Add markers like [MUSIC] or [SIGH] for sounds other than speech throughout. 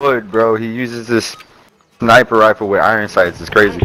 wood, bro. He uses this sniper rifle with iron sights. It's crazy.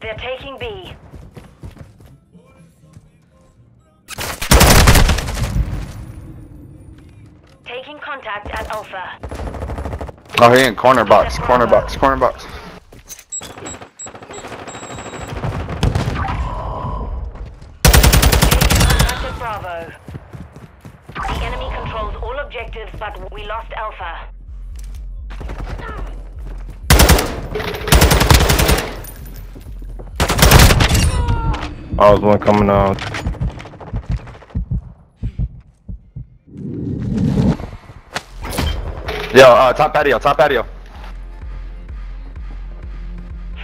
They're taking B. Taking contact at Alpha. Oh, he in corner box, corner box, corner box. Taking contact at Bravo. The enemy controls all objectives, but we lost Alpha. I was one coming out. Yo, uh, top patio, top patio.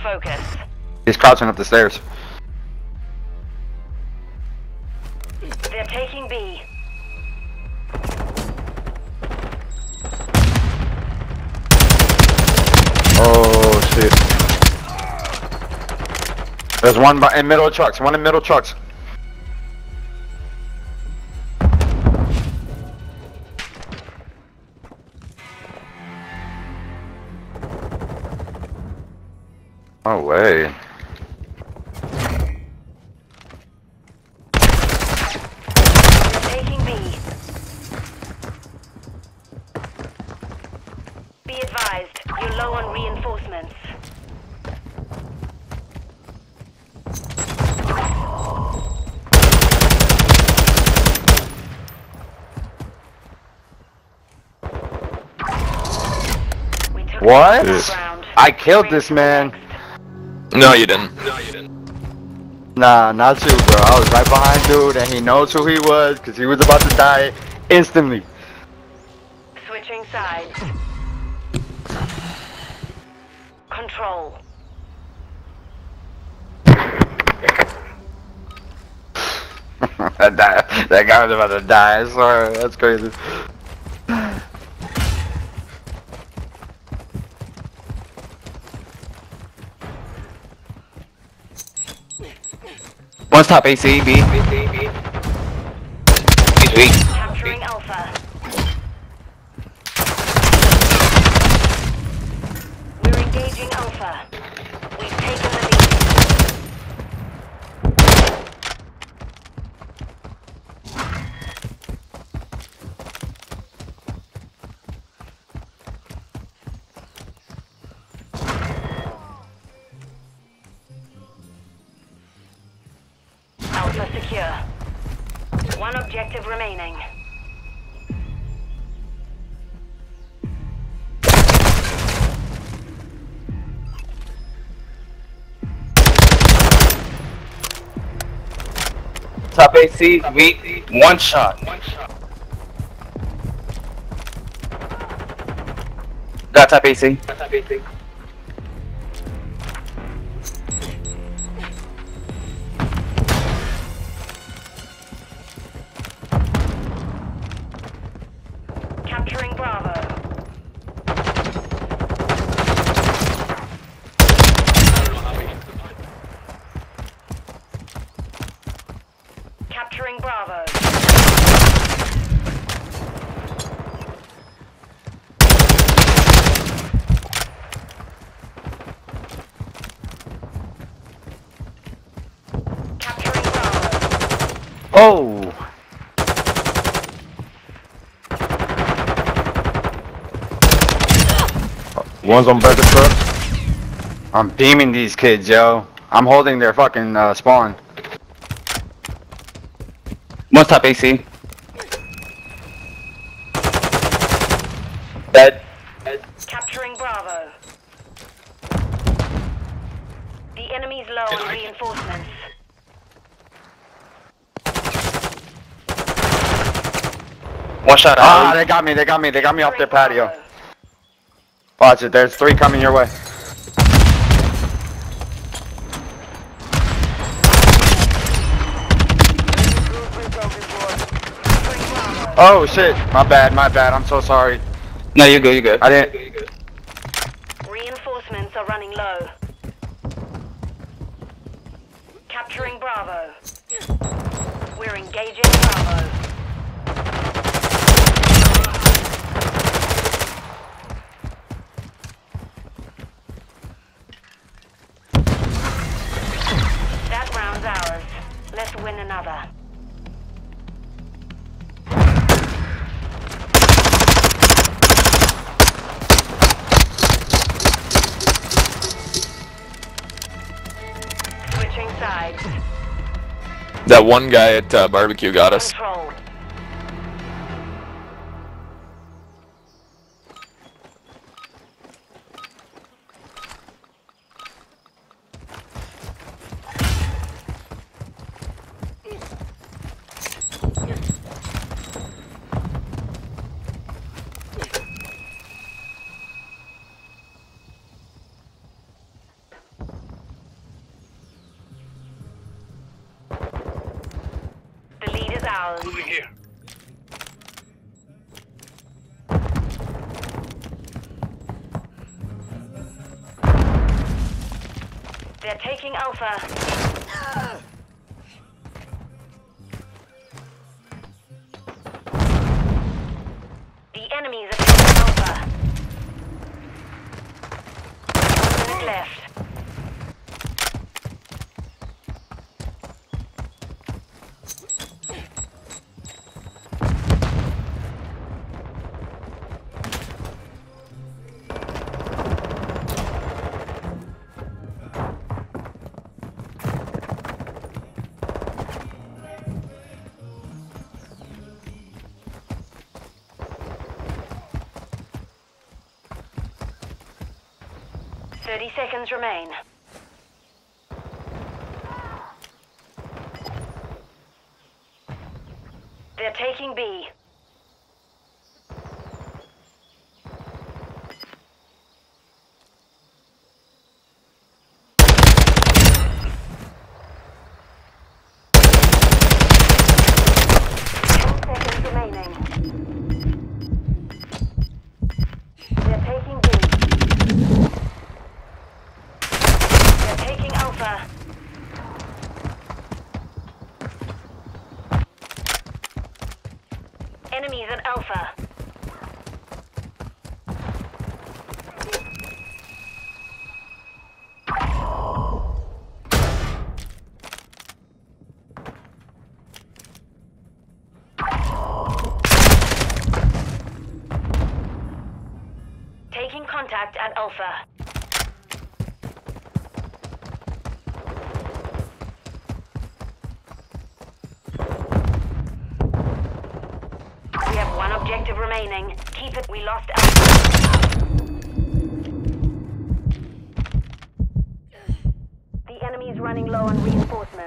Focus. He's crouching up the stairs. There's one by, in middle of trucks. One in middle trucks. No way. Taking B. Be advised, you're low on reinforcements. We took What? the. I killed this man. No, you didn't. Nah, not you, bro. I was right behind dude, and he knows who he was, cause he was about to die instantly. Switching sides. Control. that, [LAUGHS] guy, that guy was about to die. I swear, that's crazy. Top AC, B. He's weak. Capturing Alpha. We're engaging Alpha. Objective remaining. Top AC, weak. One shot. Got top AC. Capturing One's on back of truck. I'm beaming these kids, yo. I'm holding their fucking uh, spawn. One's top AC. Dead. Capturing Bravo. The enemy's low on reinforcements. One shot Ah, they got me, they got me, they got me off their Securing patio. Bravo. Watch it, there's three coming your way. Oh shit, my bad, my bad, I'm so sorry. No, you're good. You're good. I didn't. Reinforcements are running low. Capturing Bravo. We're engaging Bravo. Another. Switching sides. That one guy at uh, barbecue got us. Control. Lead is ours. They're taking Alpha. The enemies are taking Alpha. One minute left. Thirty seconds remain. They're taking B. Ten seconds remaining. They're taking B. They're taking Alpha. Enemies at Alpha. Taking contact at Alpha. We have one objective remaining. Keep it. We lost. The enemy is running low on reinforcements.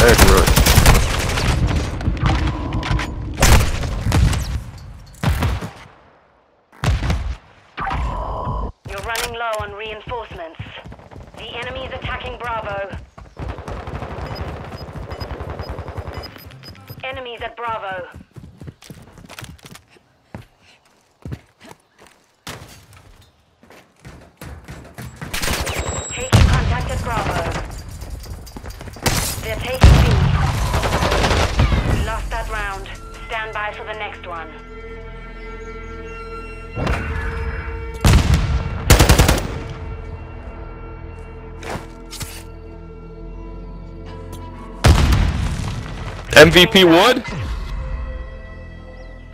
Heck, really. The next one. MVP Wood?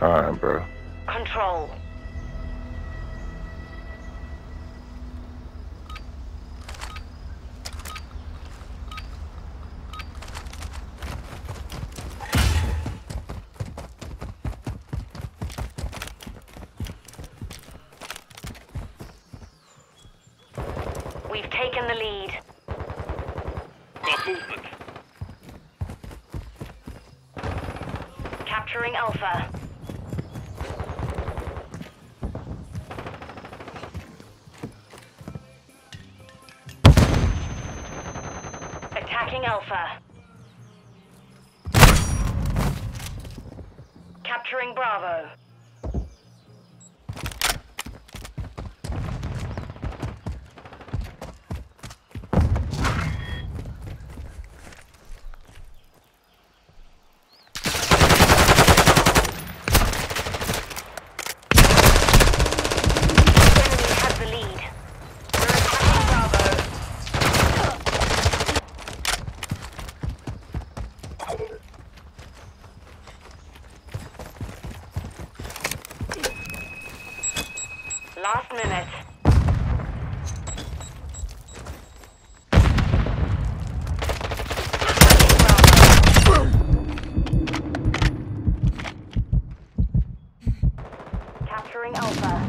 Alright, bro. Control. We've taken the lead. Got movement. Capturing Alpha. Attacking Alpha. Capturing Bravo. Enemy has the lead. We're attacking Bravo. Last minute. Capturing Alpha.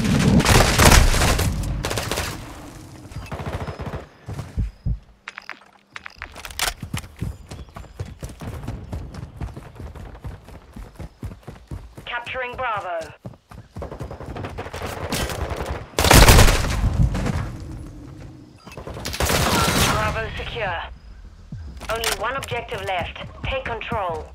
Capturing Bravo. Bravo secure. Only one objective left. Take control.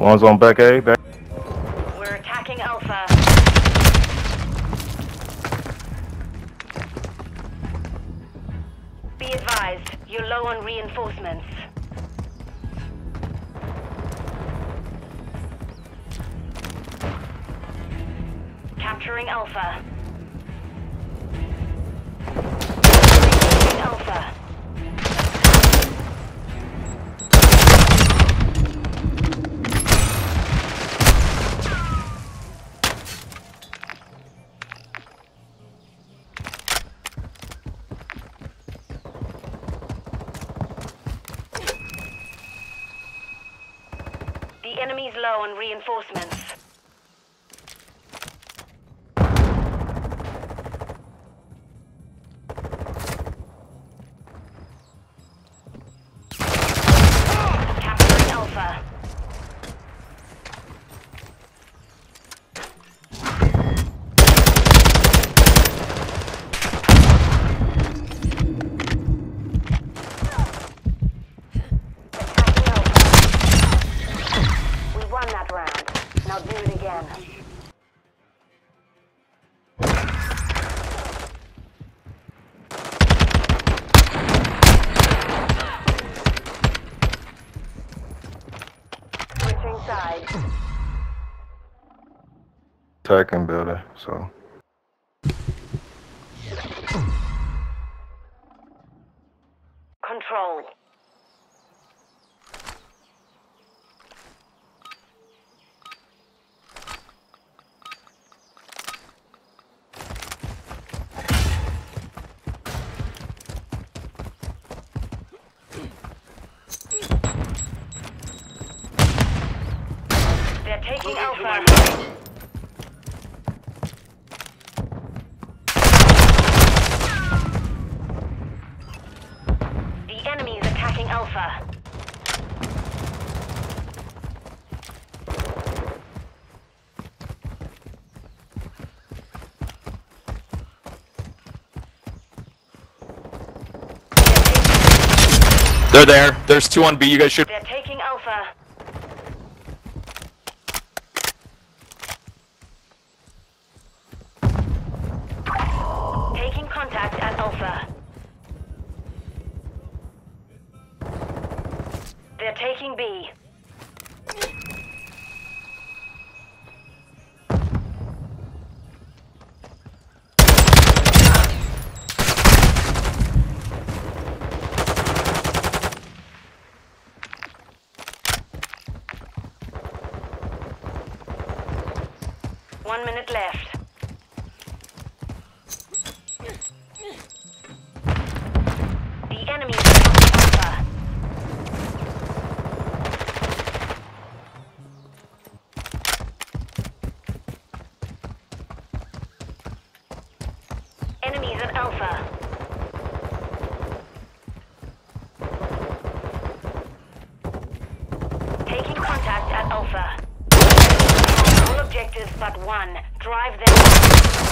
One's on back A, back. Enemy's low on reinforcements. Attacking building, so. Control. They're taking Moving to my Alpha. mark. The enemy is attacking Alpha. They're there. There's two on B. You guys should. They're taking Alpha. Alpha. They're taking B. One minute left. Objectives but one. Drive them.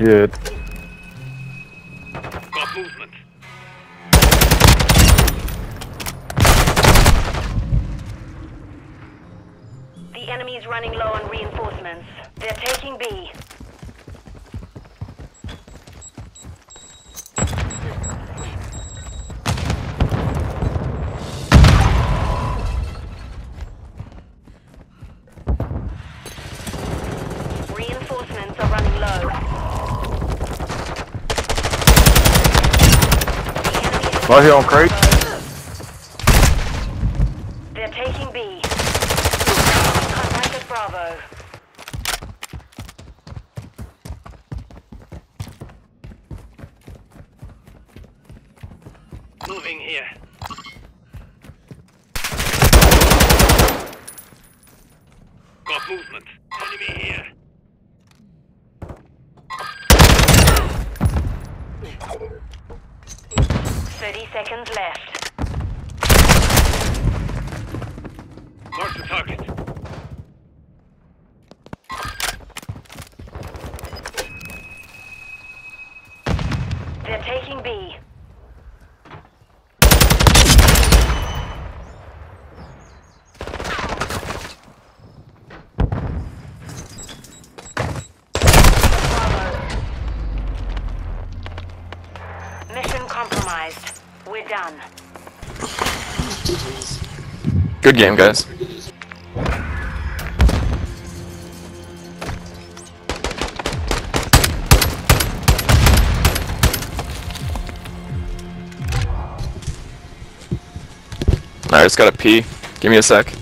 Yeah. Got movement. The enemy is running low on reinforcements. They're taking B. Right here on crate. They're taking B. Contact at Bravo. Moving here. Got movement. Enemy here. Thirty seconds left. Mark the target. They're taking B. Mission compromised. We're done. Good game, guys. I just gotta pee. Give me a sec.